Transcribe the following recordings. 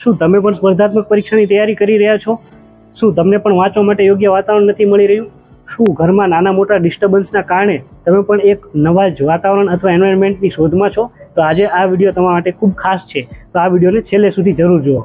શું તમે પણ સ્પર્ધાત્મક પરીક્ષાની તૈયારી કરી રહ્યા છો? શું તમને પણ વાંચવા માટે યોગ્ય વાતાવરણ નથી મળી રહ્યું? શું ઘરમાં નાના મોટા ડિસ્ટર્બન્સના કારણે તમે પણ એક નવા જ વાતાવરણ અથવા એન્વાયરમેન્ટની શોધમાં છો? તો આજે આ વીડિયો તમારા માટે ખૂબ ખાસ છે. તો આ વિડીયોને છેલ્લે સુધી જરૂર જુઓ.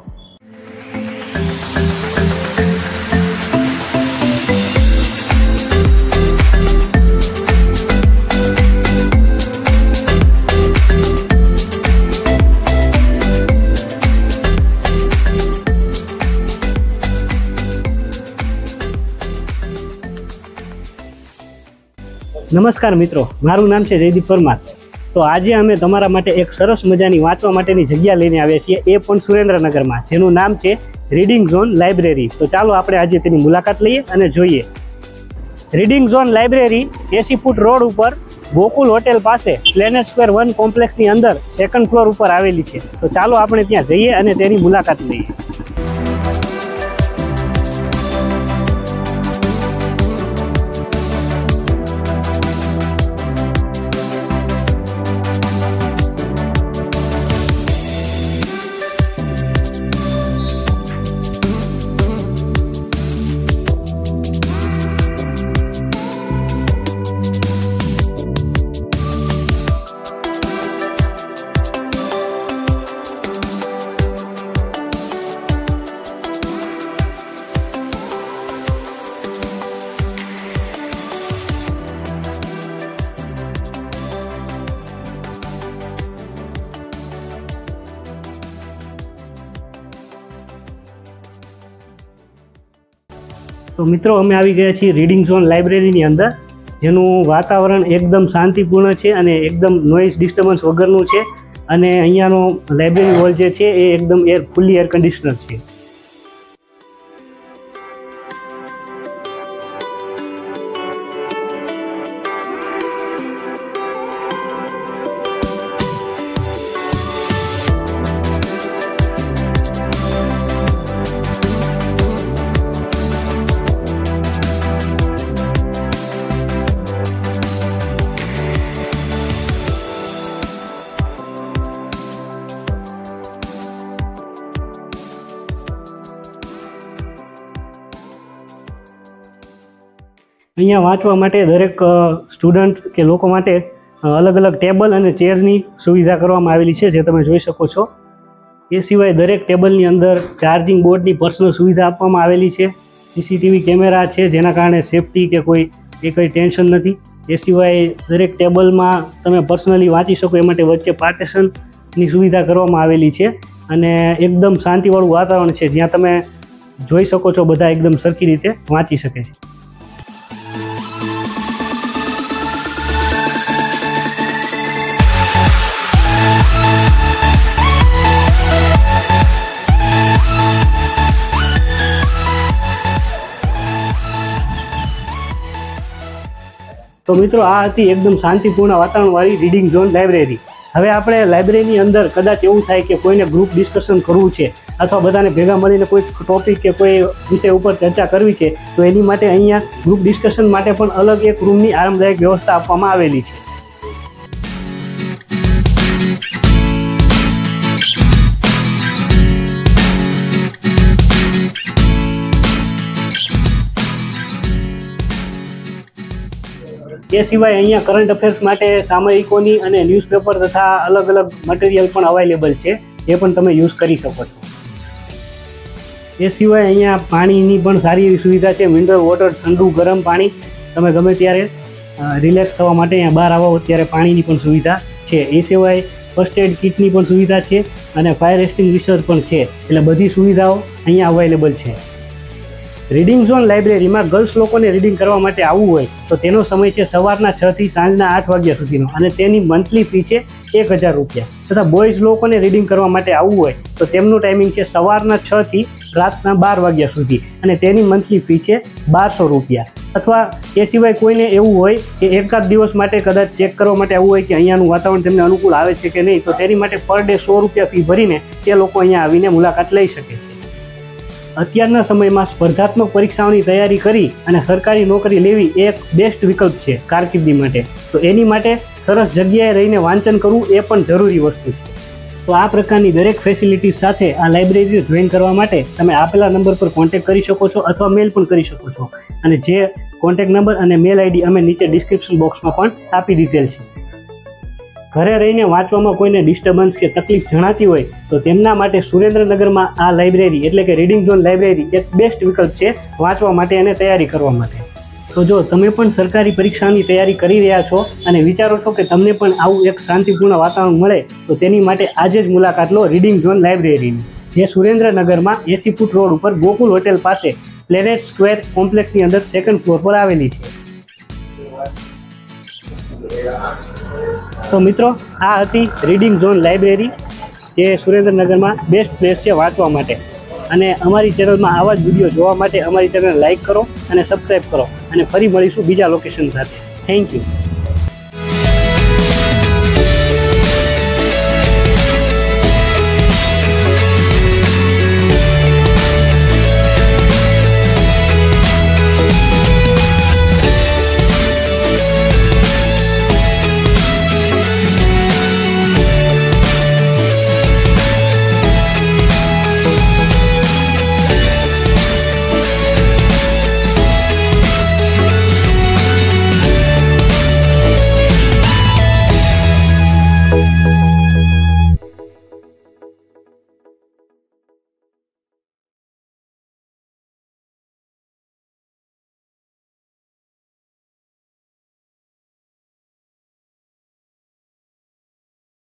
નમસ્કાર મિત્રો, મારું નામ છે જયદીપ પરમાર. તો આજે અમે તમારા માટે એક સરસ મજાની વાંચવા માટેની જગ્યા લઈને આવ્યા છીએ, એ પણ સુરેન્દ્રનગરમાં, જેનું નામ છે રીડિંગ ઝોન લાઇબ્રેરી. તો ચાલો આપણે આજે તેની મુલાકાત લઈએ અને જોઈએ. રીડિંગ ઝોન લાઇબ્રેરી, એસી ફૂટ રોડ ઉપર, ગોકુલ હોટેલ પાસે, પ્લેનેટ સ્ક્વેર વન કોમ્પ્લેક્સની અંદર સેકન્ડ ફ્લોર ઉપર આવેલી છે. તો ચાલો આપણે ત્યાં જઈએ અને તેની મુલાકાત લઈએ. તો મિત્રો, અમે આવી ગયા છીએ રીડિંગ ઝોન લાઇબ્રેરીની અંદર, જેનું વાતાવરણ એકદમ શાંતિપૂર્ણ છે અને એકદમ નોઇઝ ડિસ્ટર્બન્સ વગરનું છે. અને અહીંયાનો લાઇબ્રેરી હોલ જે છે, એ એકદમ એર ફૂલ્લી એર કન્ડિશનર છે. અહીંયા વાંચવા માટે દરેક સ્ટુડન્ટ કે લોકો માટે અલગ અલગ ટેબલ અને ચેરની સુવિધા કરવામાં આવેલી છે, જે તમે જોઈ શકો છો. એ સિવાય દરેક ટેબલની અંદર ચાર્જિંગ બોર્ડની પર્સનલ સુવિધા આપવામાં આવેલી છે. સીસીટીવી કેમેરા છે, જેના કારણે સેફટી કે કોઈ, એ કંઈ ટેન્શન નથી. એ સિવાય દરેક ટેબલમાં તમે પર્સનલી વાંચી શકો, એ માટે વચ્ચે પાર્ટેશનની સુવિધા કરવામાં આવેલી છે. અને એકદમ શાંતિવાળું વાતાવરણ છે, જ્યાં તમે જોઈ શકો છો, બધા એકદમ સરખી રીતે વાંચી શકે છે. તો મિત્રો, આ હતી એકદમ શાંતિપૂર્ણ વાતાવરણવાળી રીડિંગ ઝોન લાઇબ્રેરી હવે આપણે લાઇબ્રેરીની અંદર કદાચ એવું થાય કે કોઈને ગ્રુપ ડિસ્કશન કરવું છે, અથવા બધાને ભેગા મળીને કોઈ ટોપિક કે કોઈ વિષય ઉપર ચર્ચા કરવી છે, તો એની માટે અહીંયા ગ્રુપ ડિસ્કશન માટે પણ અલગ એક રૂમની આરામદાયક વ્યવસ્થા આપવામાં આવેલી છે. એ સિવાય અહીંયા કરંટ અફેર્સ માટે સામયિકોની અને ન્યૂઝપેપર તથા અલગ અલગ મટીરિયલ પણ અવેલેબલ છે એ પણ તમે યુઝ કરી શકો છો. એ સિવાય અહીંયા પાણીની પણ સારી એવી સુવિધા છે મિનરલ વોટર ઠંડુ, ગરમ પાણી. તમે ગમે ત્યારે રિલેક્સ થવા માટે અહીંયા બહાર આવો, ત્યારે પાણીની પણ સુવિધા છે. એ સિવાય ફર્સ્ટ એડ કિટની પણ સુવિધા છે અને ફાયર એક્સટિંગ્વિશર પણ છે. એટલે બધી સુવિધાઓ અહીંયા અવેલેબલ છે. રીડિંગ ઝોન લાઇબ્રેરીમાં ગર્લ્સ લોકોને રીડિંગ કરવા માટે આવવું હોય, તો તેનો સમય છે સવારના છ થી સાંજના આઠ વાગ્યા સુધીનો અને તેની મંથલી ફી છે એક હજાર રૂપિયા. તથા બોયઝ લોકોને રીડિંગ કરવા માટે આવવું હોય, તો તેમનું ટાઈમિંગ છે સવારના છ થી રાતના બાર વાગ્યા સુધી અને તેની મંથલી ફી છે બારસો રૂપિયા. અથવા એ સિવાય કોઈને એવું હોય કે એકાદ દિવસ માટે કદાચ ચેક કરવા માટે આવવું હોય કે અહીંયાનું વાતાવરણ તેમને અનુકૂળ આવે છે કે નહીં, તો તેની માટે પર ડે સો રૂપિયા ફી ભરીને તે લોકો અહીંયા આવીને મુલાકાત લઈ શકે છે. અત્યારના સમયમાં સ્પર્ધાત્મક પરીક્ષાઓની તૈયારી કરી અને સરકારી નોકરી લેવી એક બેસ્ટ વિકલ્પ છે કારકિર્દી માટે. તો એની માટે સરસ જગ્યાએ રહીને વાંચન કરવું એ પણ જરૂરી વસ્તુ છે. તો આ પ્રકારની દરેક ફેસિલિટીઝ સાથે આ લાઇબ્રેરી જોઈન કરવા માટે તમે આપેલા નંબર પર કોન્ટેક્ટ કરી શકો છો અથવા મેલ પણ કરી શકો છો. અને જે કોન્ટેક્ટ નંબર અને મેલ આઈડી અમે નીચે ડિસ્ક્રિપ્શન બોક્સમાં પણ આપી દીધેલ છે. ઘરે રહીને વાંચવામાં કોઈને ડિસ્ટર્બન્સ કે તકલીફ જણાતી હોય, તો તેમના માટે સુરેન્દ્રનગરમાં આ લાઇબ્રેરી એટલે કે રીડિંગ ઝોન લાઇબ્રેરી એક બેસ્ટ વિકલ્પ છે વાંચવા માટે અને તૈયારી કરવા માટે. તો જો તમે પણ સરકારી પરીક્ષાની તૈયારી કરી રહ્યા છો અને વિચારો છો કે તમને પણ આવું એક શાંતિપૂર્ણ વાતાવરણ મળે, તો તેની માટે આજે જ મુલાકાત લો રીડિંગ ઝોન લાઇબ્રેરીની જે સુરેન્દ્રનગરમાં એસી ફૂટ રોડ ઉપર ગોકુલ હોટેલ પાસે પ્લેનેટ સ્ક્વેર કોમ્પ્લેક્સની અંદર સેકન્ડ ફ્લોર પર આવેલી છે. તો મિત્રો, આ હતી રીડિંગ ઝોન લાઇબ્રેરી જે સુરેન્દ્રનગરમાં બેસ્ટ પ્લેસ છે વાંચવા માટે. અને અમારી ચેનલમાં આવા જ વીડિયો જોવા માટે અમારી ચેનલ લાઇક કરો અને સબસ્ક્રાઈબ કરો. અને ફરી મળીશું બીજા લોકેશન સાથે. Thank you